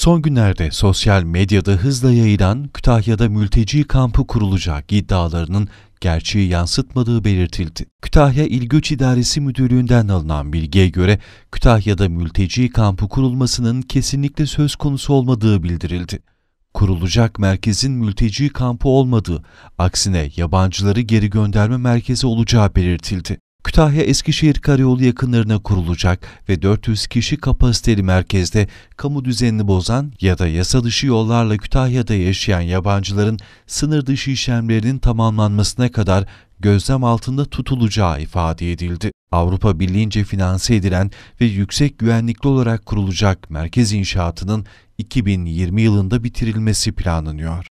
Son günlerde sosyal medyada hızla yayılan Kütahya'da mülteci kampı kurulacak iddialarının gerçeği yansıtmadığı belirtildi. Kütahya İl Göç İdaresi Müdürlüğü'nden alınan bilgiye göre Kütahya'da mülteci kampı kurulmasının kesinlikle söz konusu olmadığı bildirildi. Kurulacak merkezin mülteci kampı olmadığı, aksine yabancıları geri gönderme merkezi olacağı belirtildi. Kütahya Eskişehir Karayolu yakınlarına kurulacak ve 400 kişi kapasiteli merkezde kamu düzenini bozan ya da yasa dışı yollarla Kütahya'da yaşayan yabancıların sınır dışı işlemlerinin tamamlanmasına kadar gözlem altında tutulacağı ifade edildi. Avrupa Birliği'nce finanse edilen ve yüksek güvenlikli olarak kurulacak merkez inşaatının 2020 yılında bitirilmesi planlanıyor.